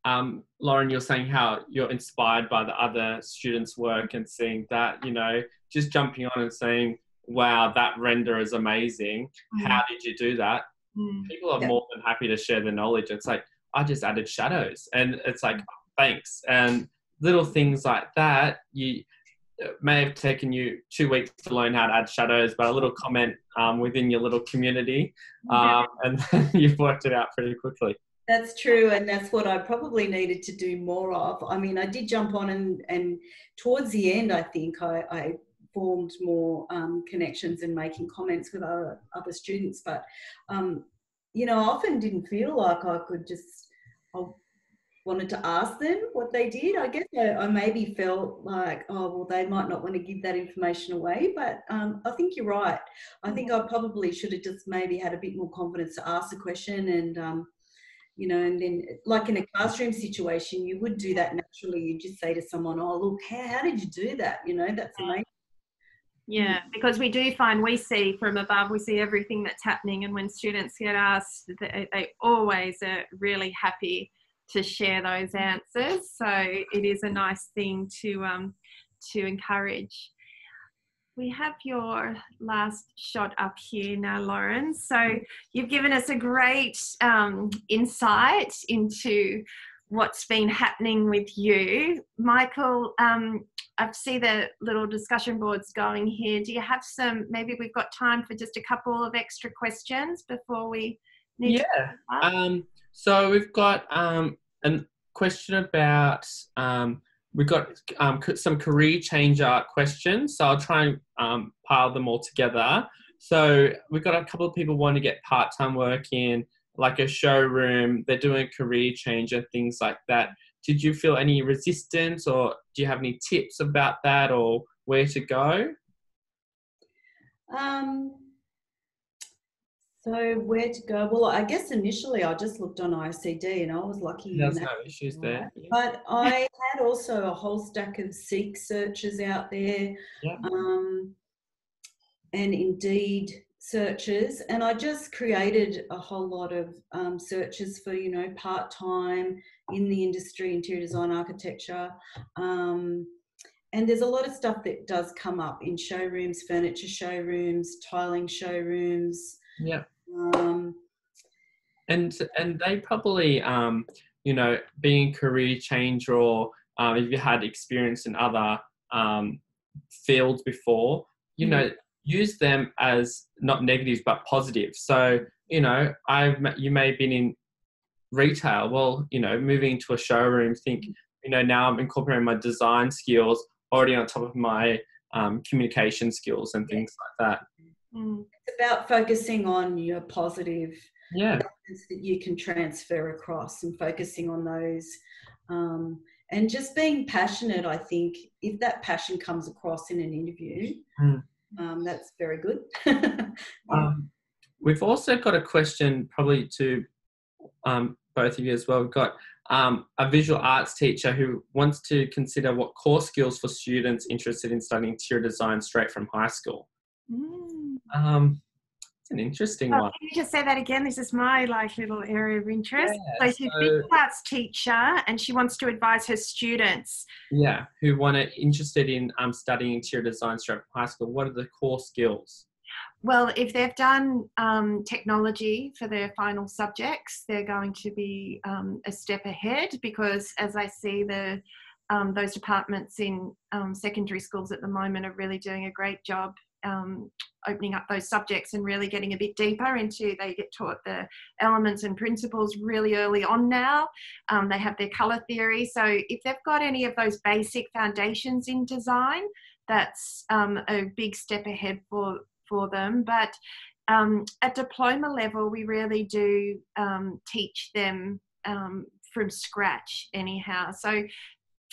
um, Lauren, you're saying how you're inspired by the other students' work and seeing that, you know, just jumping on and saying, wow, that render is amazing. Mm. How did you do that? Mm. People are Yeah. more than happy to share the knowledge. It's like, I just added shadows. And it's like, thanks. And little things like that, you may have taken you two weeks to learn how to add shadows, but a little comment um, within your little community, um, and then you've worked it out pretty quickly. That's true, and that's what I probably needed to do more of. I mean, I did jump on, and, and towards the end, I think I, I formed more um, connections and making comments with other other students. But um, you know, I often didn't feel like I could just. I wanted to ask them what they did. I guess I, I maybe felt like, oh well, they might not want to give that information away. But um, I think you're right. I think I probably should have just maybe had a bit more confidence to ask the question and. Um, you know, and then like in a classroom situation, you would do that naturally. You just say to someone, "Oh, look, how, how did you do that?" You know, that's amazing. Yeah, because we do find we see from above, we see everything that's happening, and when students get asked, they, they always are really happy to share those answers. So it is a nice thing to um, to encourage. We have your last shot up here now, Lauren. So you've given us a great um, insight into what's been happening with you, Michael. Um, I see the little discussion boards going here. Do you have some? Maybe we've got time for just a couple of extra questions before we need Yeah. to. Um, so we've got um, a question about um, we've got um, some career changer questions. So I'll try and um, pile them all together. So we've got a couple of people wanting to get part-time work in like a showroom. They're doing a career change and things like that. Did you feel any resistance, or do you have any tips about that, or where to go? Um, so where to go? Well, I guess initially I just looked on ISCD, and I was lucky. There's no issues there. Yeah. But I had also a whole stack of Seek searches out there, Yeah. um, and Indeed searches, and I just created a whole lot of um, searches for you know part time in the industry, interior design, architecture. Um, and there's a lot of stuff that does come up in showrooms, furniture showrooms, tiling showrooms. Yeah. Um, and and they probably um you know being a career change or um, if you had experience in other um, fields before you know use them as not negatives but positives. So you know i've you may have been in retail. Well you know moving to a showroom think you know now i'm incorporating my design skills already on top of my um, communication skills and things like that. Mm. it's about focusing on your positive yeah. that you can transfer across and focusing on those um, and just being passionate i think if that passion comes across in an interview Mm. Um, that's very good Um, we've also got a question, probably to um, both of you as well. We've got um, a visual arts teacher who wants to consider what core skills for students interested in studying interior design straight from high school. Mm. It's an interesting Oh, one. can you just say that again? This is my like little area of interest. Yeah, so she's a so- visual arts teacher, and she wants to advise her students. Yeah, who want to interested in um, studying interior design straight from high school. What are the core skills? Well, if they've done um, technology for their final subjects, they're going to be um, a step ahead because, as I see the um, those departments in um, secondary schools at the moment are really doing a great job um, opening up those subjects and really getting a bit deeper into. They get taught the elements and principles really early on now. Um, they have their color theory, so if they've got any of those basic foundations in design, that's um, a big step ahead for for them. But um, at diploma level, we really do um, teach them um, from scratch, anyhow. So,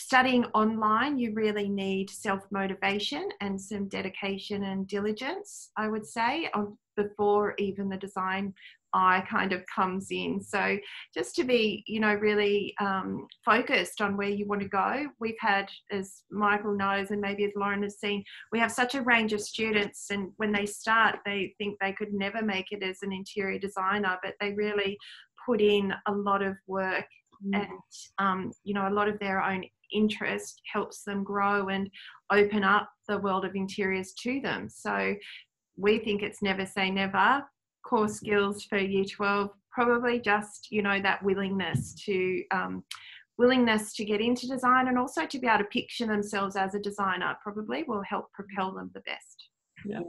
studying online, you really need self motivation and some dedication and diligence, I would say, before even the design eye kind of comes in. So, just to be, you know, really um, focused on where you want to go. We've had, as Michael knows, and maybe as Lauren has seen, we have such a range of students and when they start they think they could never make it as an interior designer but they really put in a lot of work mm. and um, you know a lot of their own interest helps them grow and open up the world of interiors to them. So we think it's never say never. Core skills for year 12 probably just you know that willingness to um, willingness to get into design and also to be able to picture themselves as a designer probably will help propel them the best. Yeah.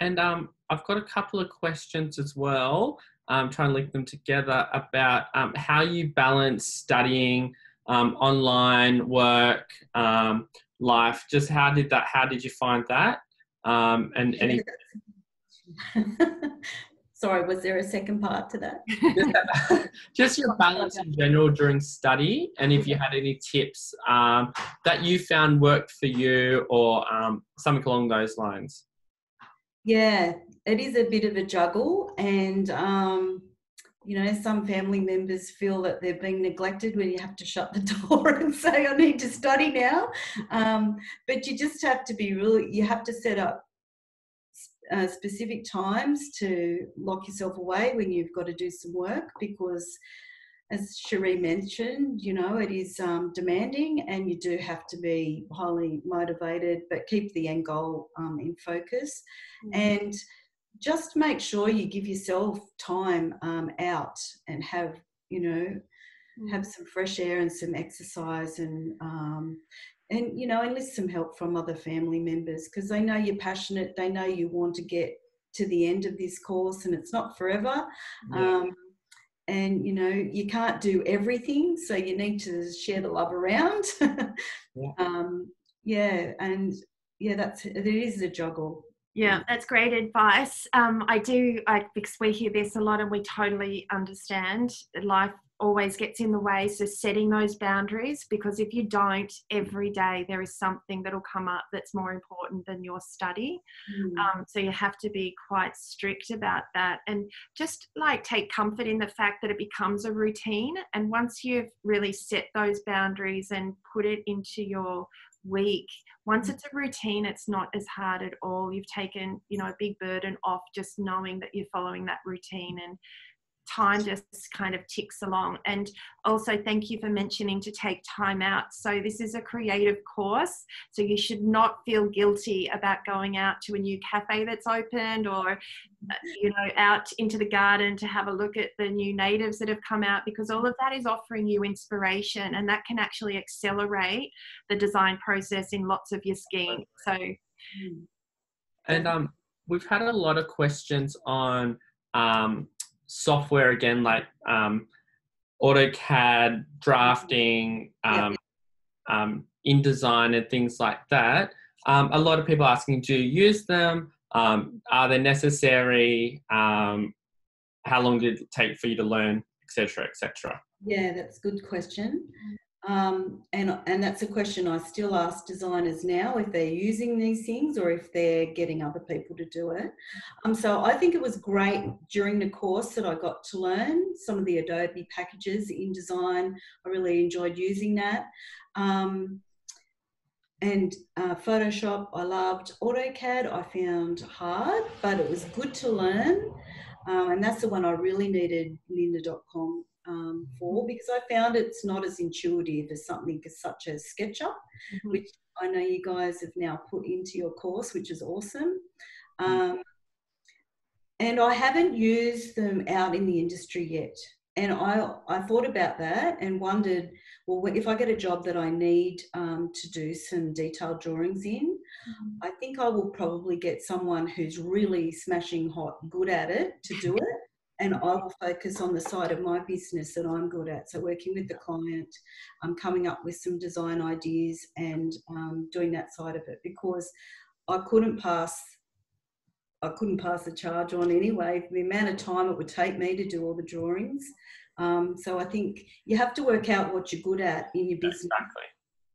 And um, i've got a couple of questions as well. Um, trying to link them together about um, how you balance studying um, online work um, life just how did that how did you find that um, and any Sorry, was there a second part to that? just your balance in general during study, and if you had any tips um, that you found worked for you or um, something along those lines. Yeah, it is a bit of a juggle, and um, you know, some family members feel that they're being neglected when you have to shut the door and say, I need to study now. Um, but you just have to be really, you have to set up uh, specific times to lock yourself away when you've got to do some work because as Cherie mentioned, you know, it is um, demanding and you do have to be highly motivated, but keep the end goal um, in focus. Mm-hmm. And just make sure you give yourself time um, out and have, you know, mm-hmm. have some fresh air and some exercise and um, and you know enlist some help from other family members because they know you're passionate they know you want to get to the end of this course and it's not forever yeah. um, and you know you can't do everything so you need to share the love around yeah. Um, yeah and yeah that's it is a juggle yeah, that's great advice. Um, I do, I, because we hear this a lot and we totally understand life always gets in the way. So setting those boundaries, because if you don't, every day there is something that'll come up that's more important than your study. Mm. Um, so you have to be quite strict about that, and just like take comfort in the fact that it becomes a routine. And once you've really set those boundaries and put it into your week once mm. it's a routine it's not as hard at all you've taken you know a big burden off just knowing that you're following that routine and time just kind of ticks along. And also, thank you for mentioning to take time out. So, this is a creative course, so you should not feel guilty about going out to a new cafe that's opened or, you know, out into the garden to have a look at the new natives that have come out because all of that is offering you inspiration and that can actually accelerate the design process in lots of your schemes. So, and um, we've had a lot of questions on um, software again, like um, AutoCAD, drafting, um, yeah. um, InDesign, and things like that. Um, a lot of people asking, do you use them? Um, are they necessary? Um, how long did it take for you to learn, etc., etc.? Yeah, that's a good question. Um, and, and that's a question I still ask designers now if they're using these things or if they're getting other people to do it. Um, so I think it was great during the course that I got to learn some of the Adobe packages InDesign. I really enjoyed using that. Um, and uh, Photoshop, I loved. AutoCAD, I found hard, but it was good to learn. Um, and that's the one I really needed lynda.com um, for because I found it's not as intuitive as something such as SketchUp, mm-hmm. which I know you guys have now put into your course, which is awesome. Mm-hmm. Um, and I haven't used them out in the industry yet. And I, I thought about that and wondered, well, if I get a job that I need um, to do some detailed drawings in, mm-hmm. I think I will probably get someone who's really smashing hot, good at it to do it and I will focus on the side of my business that I'm good at. So working with the client, um, coming up with some design ideas and um, doing that side of it because I couldn't pass. I couldn't pass the charge on anyway. The amount of time it would take me to do all the drawings. Um, so I think you have to work out what you're good at in your business. Exactly.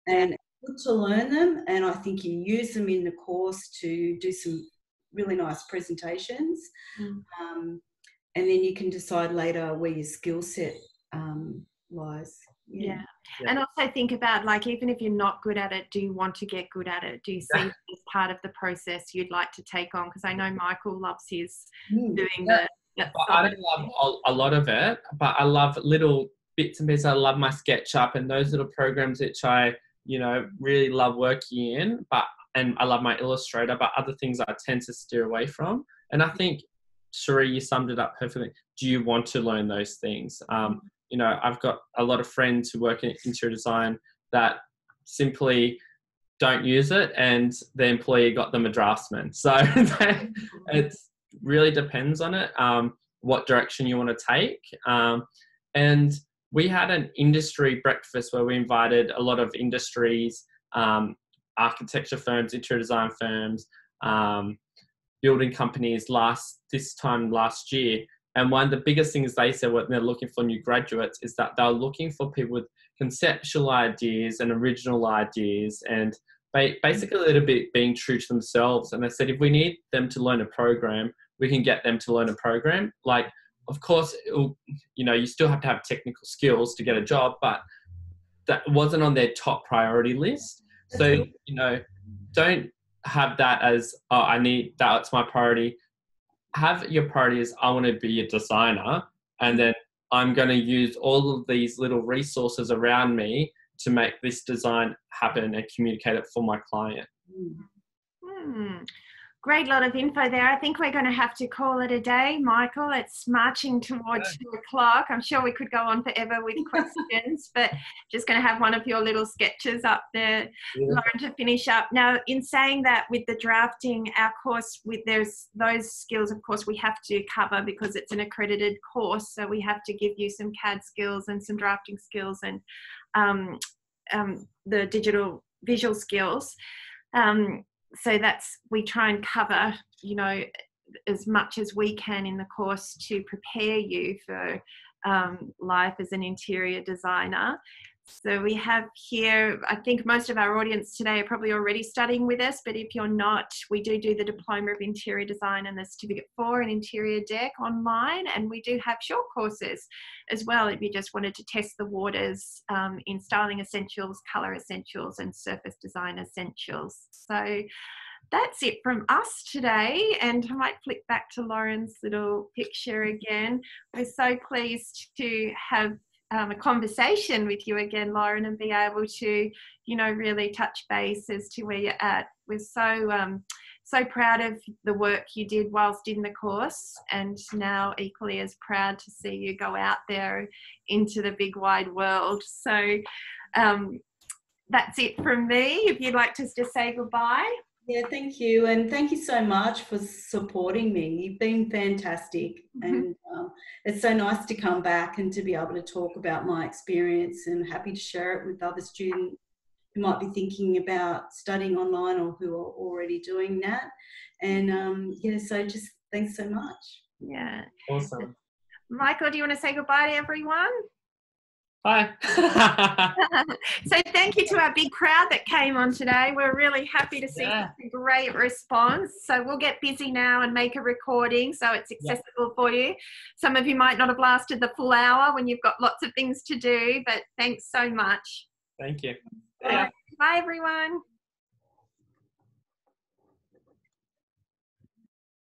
And good to learn them. And I think you use them in the course to do some really nice presentations. Mm. And then you can decide later where your skill set um, lies. Yeah. yeah. And also think about like, even if you're not good at it, do you want to get good at it? Do you see yeah. as part of the process you'd like to take on? Because I know Michael loves his mm. doing yeah. the. I don't love a lot of it, but I love little bits and pieces. I love my SketchUp and those little programs which I, you know, really love working in. But and I love my Illustrator, but other things I tend to steer away from. And I think Cherie, you summed it up perfectly. Do you want to learn those things? Um, you know, I've got a lot of friends who work in interior design that simply don't use it, and the employee got them a draftsman. So it really depends on it, um, what direction you want to take. Um, and we had an industry breakfast where we invited a lot of industries, um, architecture firms, interior design firms, um, building companies last this time last year. And one of the biggest things they said when they're looking for new graduates is that they're looking for people with conceptual ideas and original ideas and they basically a little bit being true to themselves. And they said if we need them to learn a program, we can get them to learn a program. Like, of course, you know, you still have to have technical skills to get a job, but that wasn't on their top priority list. So, you know, don't have that as oh, I need that's my priority. Have your priority as I want to be a designer, and then I'm going to use all of these little resources around me to make this design happen and communicate it for my client. Hmm great lot of info there. I think we're going to have to call it a day, Michael. It's marching towards two o'clock. I'm sure we could go on forever with questions, but just going to have one of your little sketches up there, yeah. Lauren, to finish up. Now, in saying that, with the drafting, our course with there's those skills, of course, we have to cover because it's an accredited course. So we have to give you some CAD skills and some drafting skills and um, um, the digital visual skills. Um, so that's we try and cover you know as much as we can in the course to prepare you for um, life as an interior designer so we have here, I think most of our audience today are probably already studying with us, but if you're not, we do do the Diploma of Interior Design and the Certificate for an Interior Dec online, and we do have short courses as well if you just wanted to test the waters um, in Styling Essentials, Colour Essentials, and Surface Design Essentials. So that's it from us today. And I might flick back to Lauren's little picture again. We're so pleased to have um, a conversation with you again, Lauren, and be able to, you know, really touch base as to where you're at. We're so um, so proud of the work you did whilst in the course, and now equally as proud to see you go out there into the big wide world. So um, that's it from me. If you'd like to just say goodbye. Yeah, thank you. And thank you so much for supporting me. You've been fantastic. Mm-hmm. And um, it's so nice to come back and to be able to talk about my experience and happy to share it with other students who might be thinking about studying online or who are already doing that. And um, yeah, so just thanks so much. Yeah. Awesome. Michael, do you want to say goodbye to everyone? Bye. so thank you to our big crowd that came on today. We're really happy to see yeah. a great response. So we'll get busy now and make a recording so it's accessible yeah. for you. Some of you might not have lasted the full hour when you've got lots of things to do, but thanks so much. Thank you. Bye, Bye everyone.